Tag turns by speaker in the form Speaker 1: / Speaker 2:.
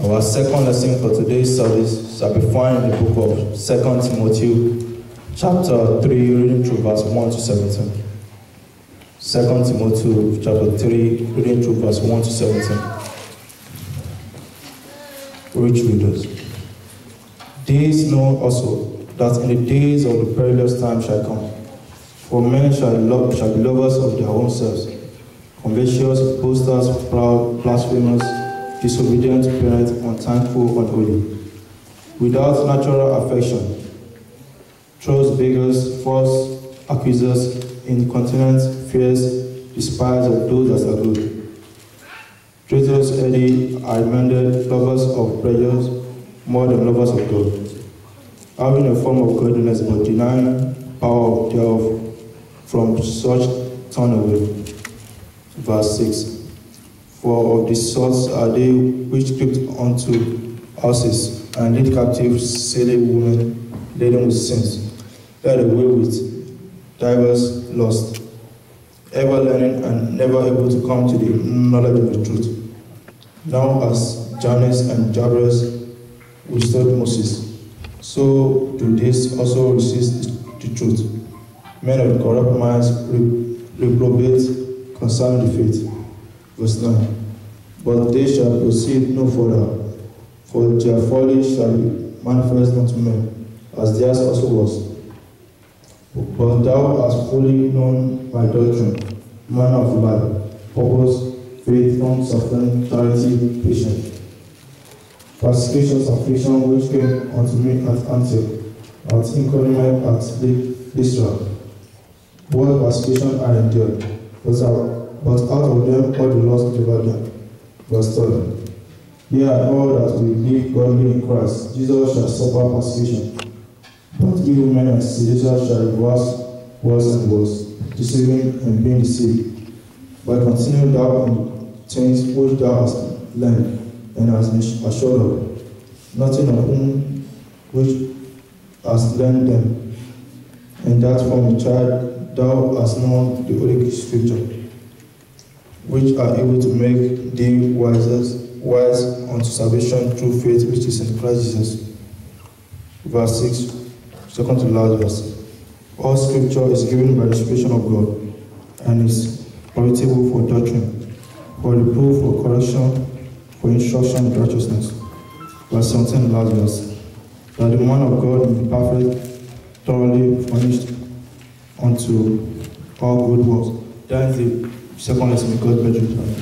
Speaker 1: Our second lesson for today's service shall be found in the book of 2 Timothy, chapter 3, reading through verse 1 to 17. 2 Timothy, chapter 3, reading through verse 1 to 17. Rich readers. These know also that in the days of the perilous time shall come, for men shall, love, shall be lovers of their own selves, covetous, boasters, proud, blasphemers, disobedient parents, unthankful, unholy, without natural affection, trust beggars, false accusers, incontinent, fierce, despised of those that are good. Traitors, heady, high-minded, lovers of pleasures more than lovers of God, having a form of godliness but denying power thereof. From such turn away. Verse 6. For of the sorts are they which crept unto houses and lead captive silly women laden with sins, led away with divers lust, ever learning and never able to come to the knowledge of the truth. Now as Jannes and Jambres withstood Moses, so do these also resist the truth. Men of corrupt minds reprobate concerning the faith. Verse 9. But they shall proceed no further, for their folly shall be manifest unto men, as theirs also was. But thou hast fully known my doctrine, manner of life, purpose, faith, long suffering, charity, patience. Persecutions, affliction, which came unto me at Antioch, at encouragement at Lystra. What persecution I endured, but out, but out of them all the Lord delivered them. Verse 12. Ye are all that will live godly in Christ. Jesus shall suffer persecution. But evil men and seducers shall be worse, and worse, deceiving and being deceived. By continue thou in things which thou hast learned and hast been assured of, nothing of whom which hast learned them, and that from a child thou hast known the Holy Scripture which are able to make thee wiser, wise unto salvation through faith which is in Christ Jesus. Verse 6, second to last verse. All scripture is given by the inspiration of God and is profitable for doctrine, for reproof, for correction, for instruction in righteousness. Verse 17, last verse. That the man of God may be perfect, thoroughly furnished unto all good works. That is the second lesson, God, bedroom, and